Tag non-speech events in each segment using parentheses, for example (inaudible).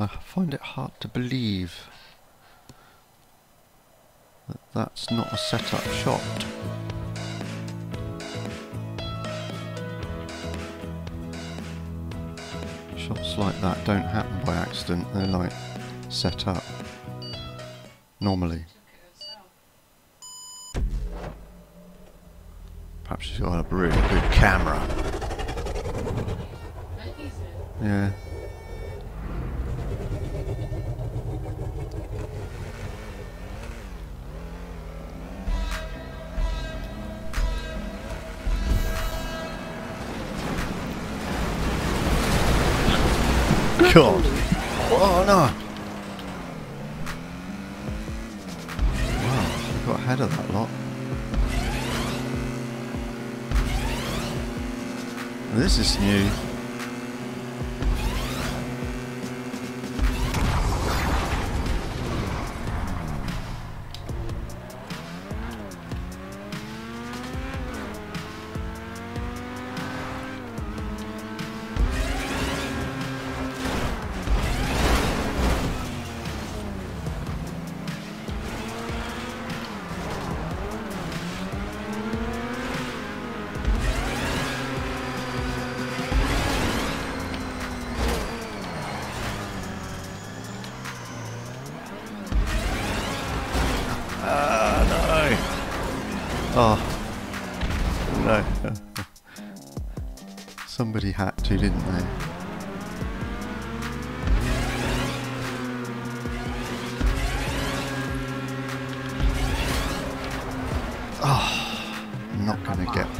I find it hard to believe that that's not a set-up shot. Shots like that don't happen by accident, they're like set up normally. Perhaps she's got a really good camera. Yeah. God. Oh no. Wow, got ahead of that lot. This is new.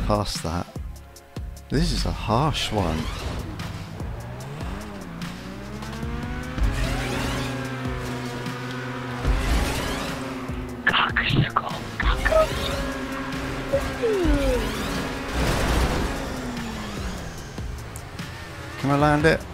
Past that. This is a harsh one. Can I land it?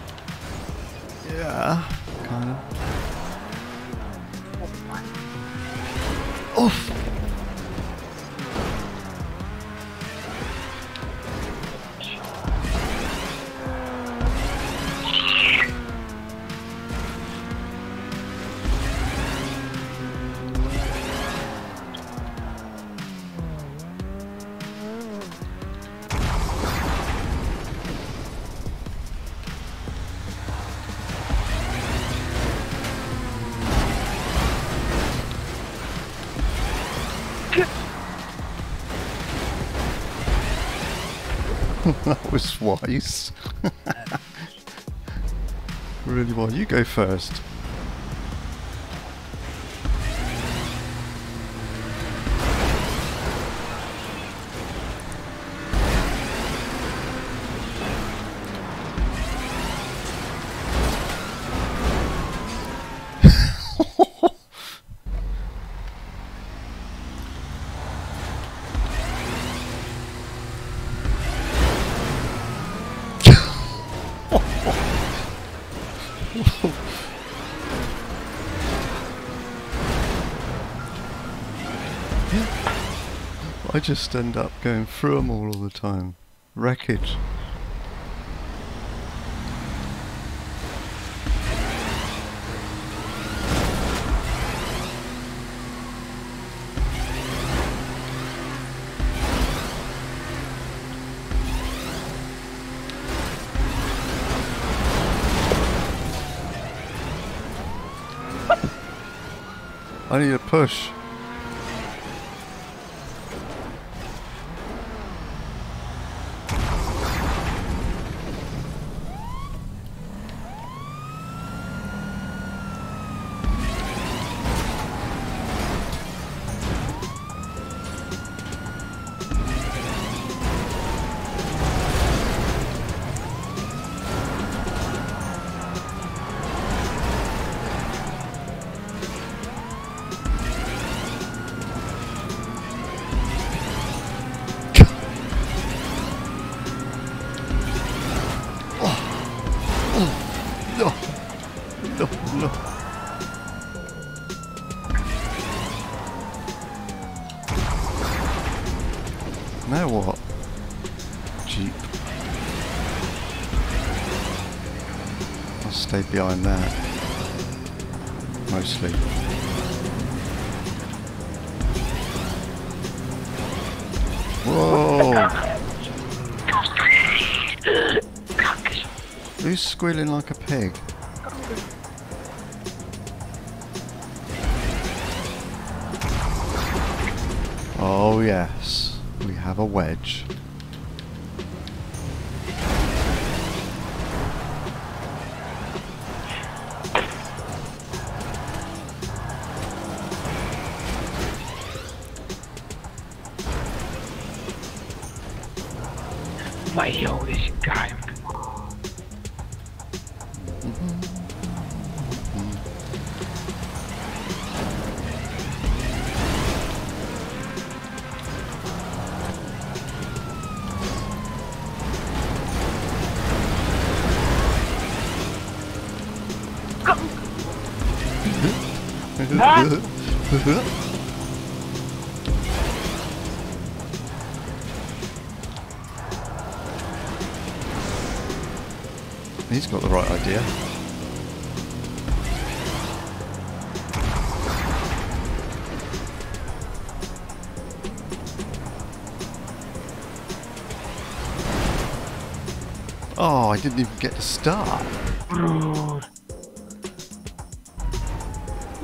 Was wise. (laughs) really well. You go first. (laughs) I just end up going through them all all the time. Wreckage. I need a push. Behind that. mostly. Whoa! Who's squealing like a pig? Oh yes, we have a wedge. (laughs) He's got the right idea. Oh, I didn't even get to start.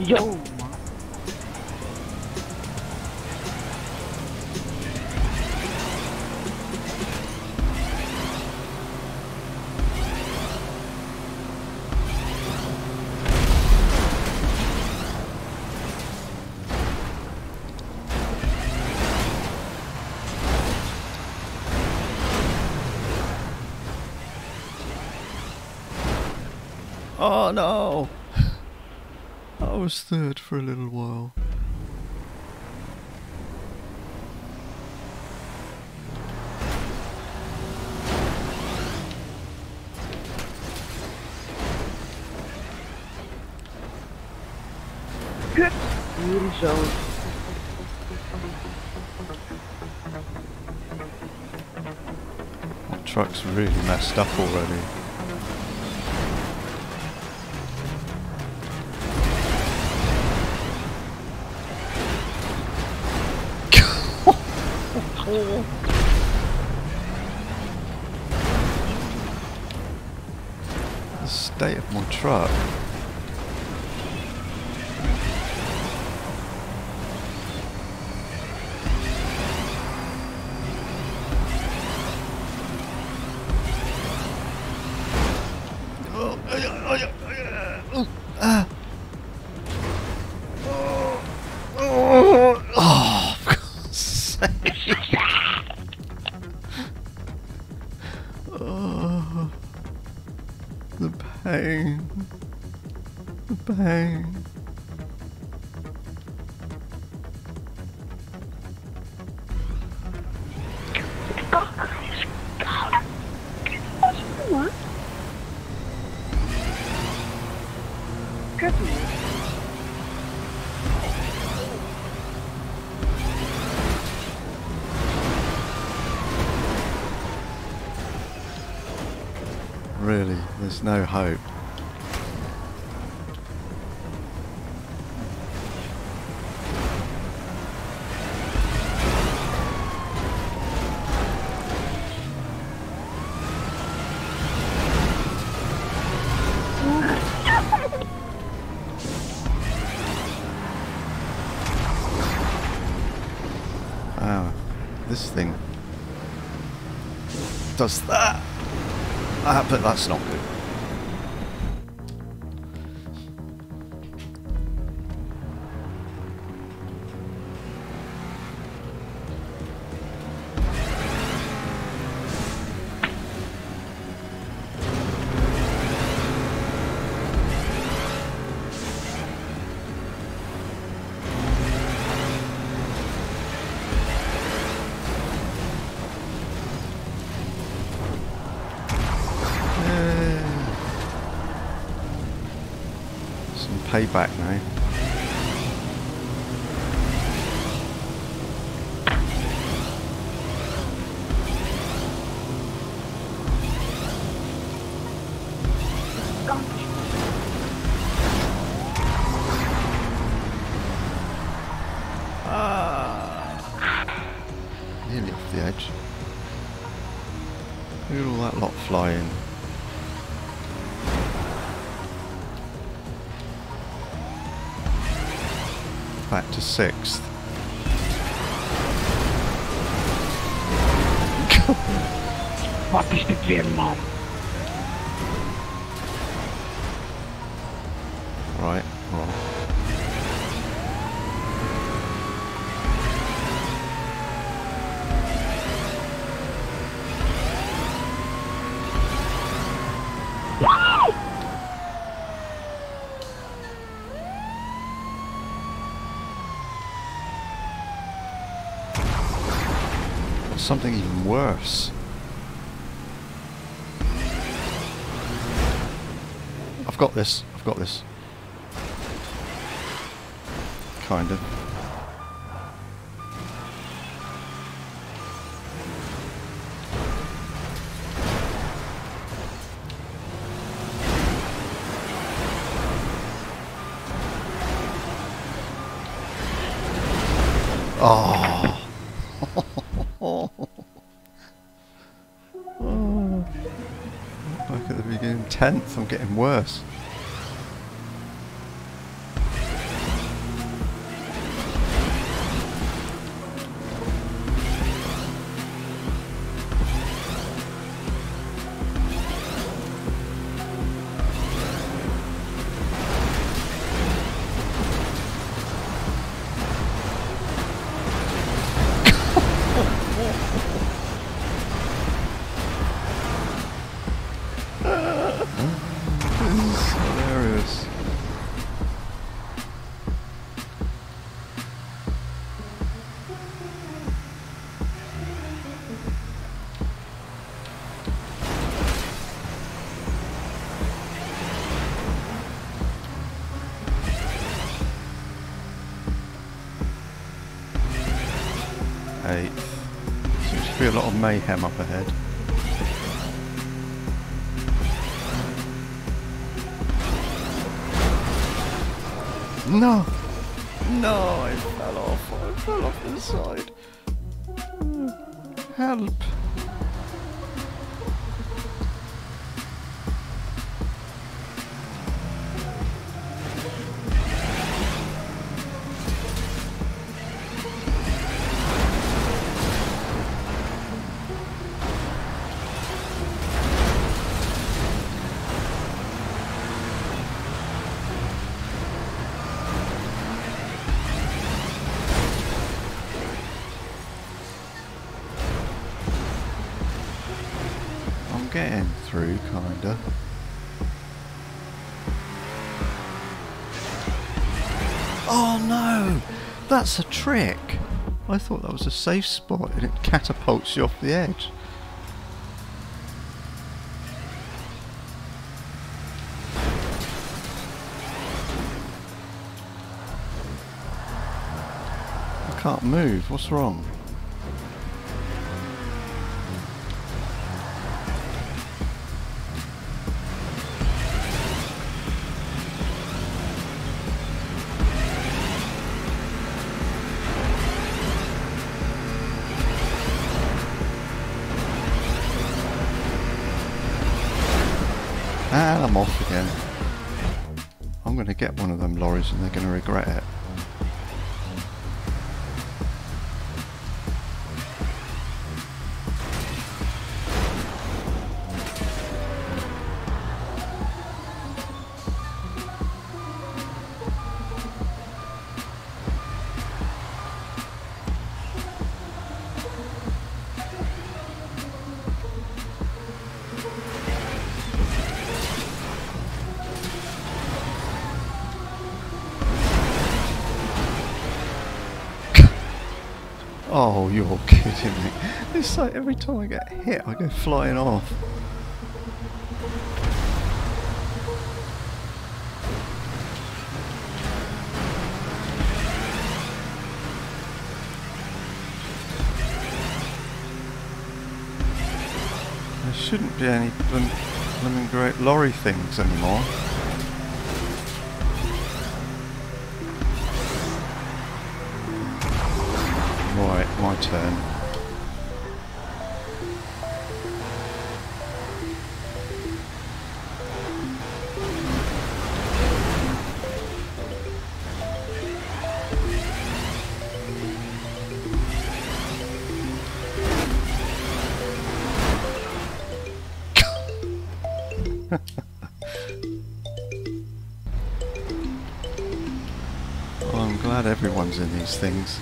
Yo. Oh no! I was third for a little while. Hier is. That truck's really messed up already. Truck. Really, there's no hope. That's not payback now. Sixth. Wat is dit weer, man? Right, wrong. Something even worse. I've got this. I've got this. Kind of. Oh. Tenth. I'm getting worse. Mayhem up ahead. No! No, I fell off. I fell off the side. Help! Kinda. Oh no! That's a trick! I thought that was a safe spot and it catapults you off the edge. I can't move, what's wrong? I'm off again. I'm going to get one of them lorries and they're going to regret it. It's like every time I get hit, I go flying off. There shouldn't be any bloom- blooming great lorry things anymore. Right, my turn. In these things.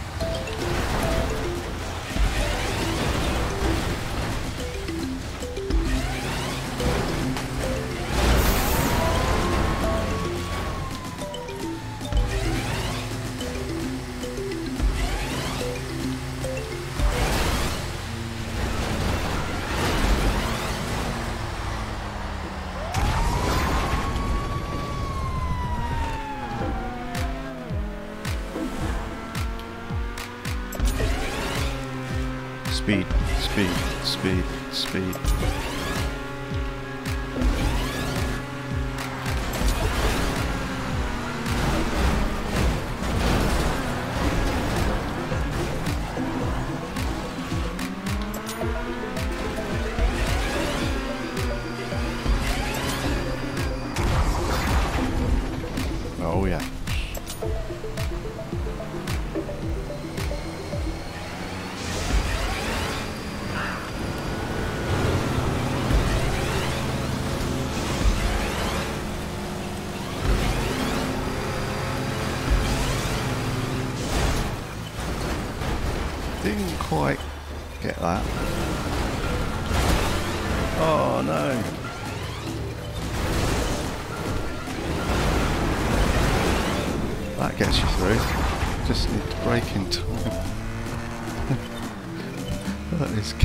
Oh yeah.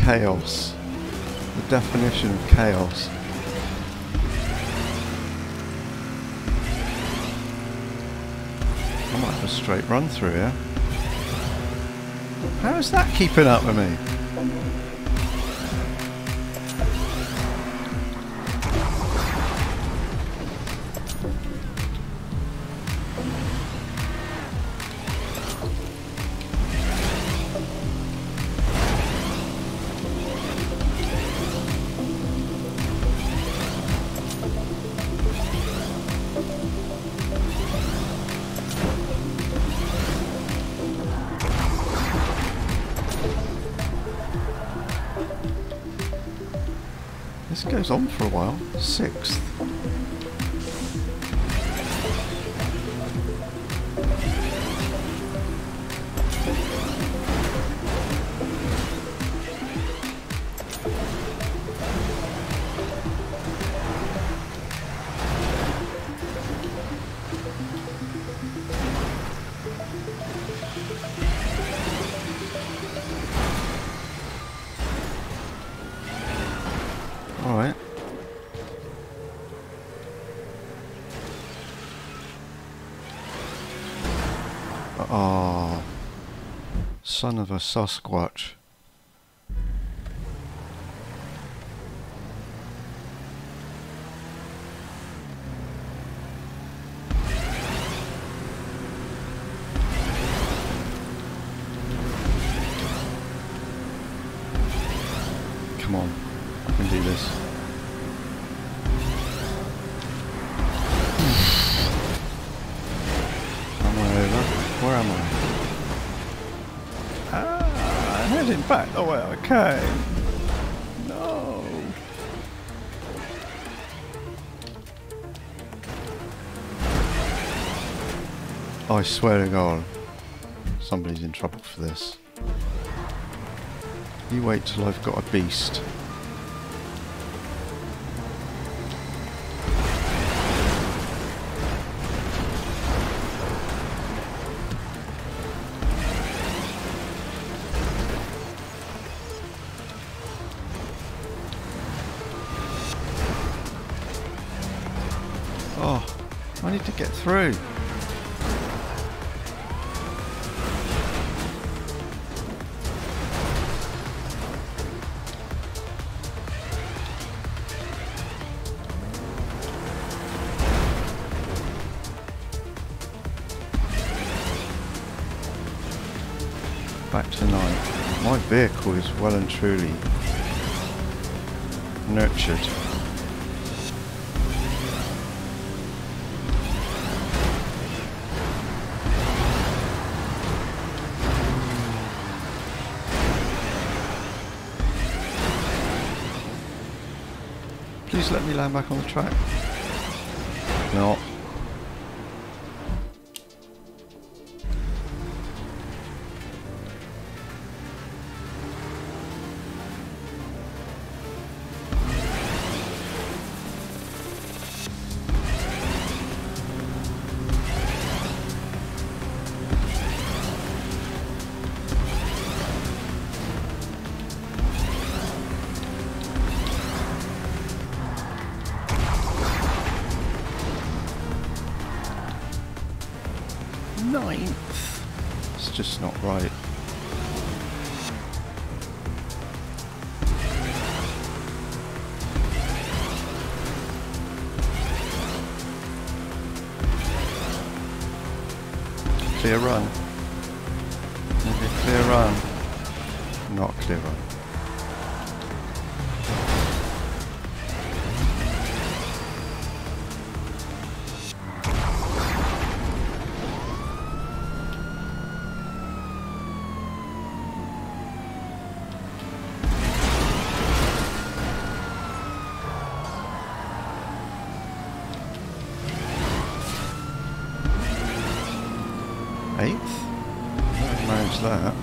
Chaos. The definition of chaos. I might have a straight run through here. How is that keeping up with me? On for a while. Sixth. Son of a Sasquatch. Come on, I can do this. Am I over? Where am I? Ah, heading back the way I came. No. I swear to God, somebody's in trouble for this. You wait till I've got a beast. Through. Back to nine. My vehicle is well and truly nurtured. Land back on the track. No. Not right. Clear run. That.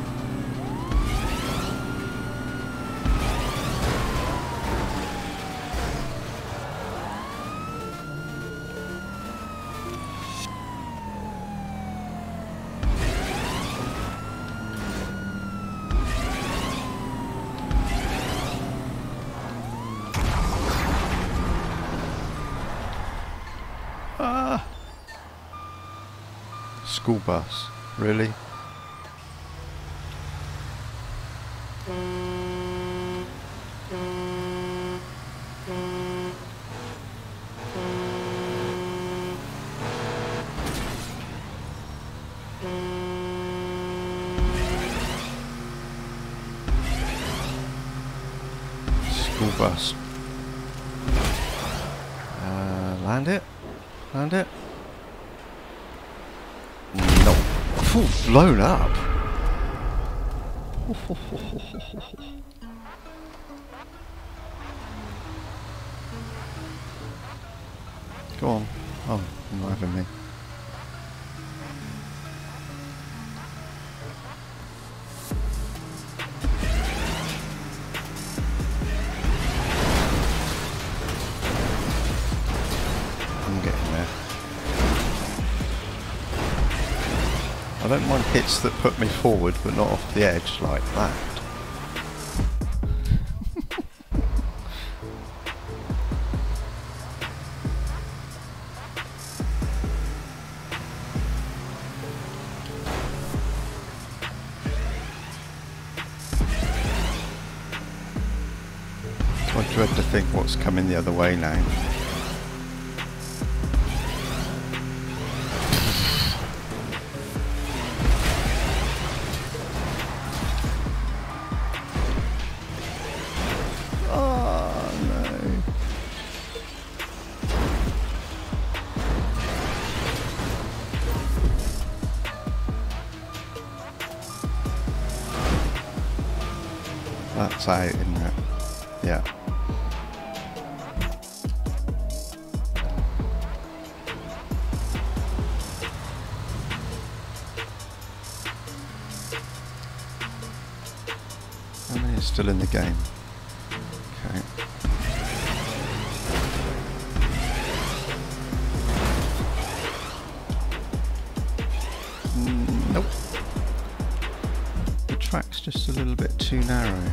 Ah! School bus. Really? Bus. Uh, land it? Land it? No. Phew, blown up. (laughs) Go on. Oh, you're not having me. Don't mind hits that put me forward, but not off the edge like that. I dread to think what's coming the other way now. Are still in the game? Okay. Mm, Nope. The track's just a little bit too narrow.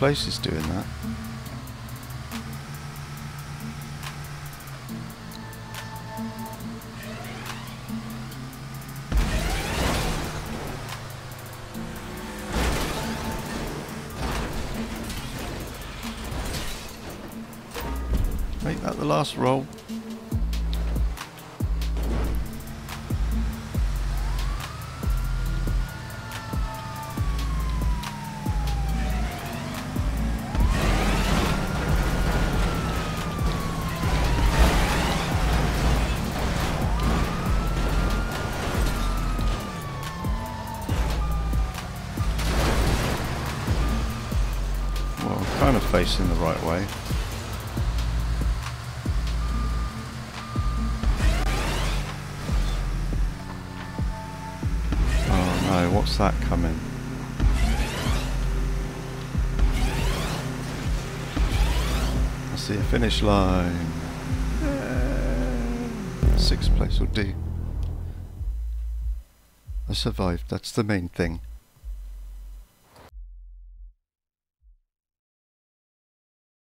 Places doing that. Make that the last roll. Facing the right way. Oh no, what's that coming? I see a finish line. Sixth place will do. I survived, that's the main thing.